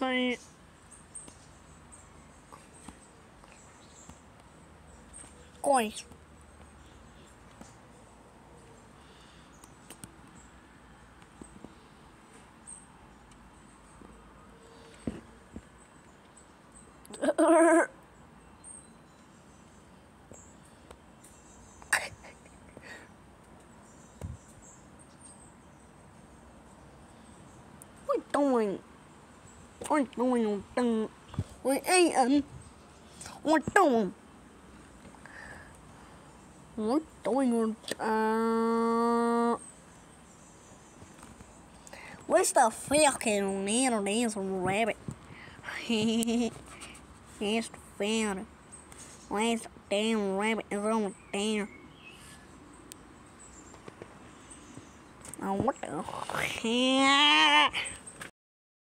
Hey. Guys. What you doing? What doing? What What eating? What doing? What doing? Uh, where's the fucking little little rabbit? It's found. Where's the damn rabbit? It's over there. Oh, what the?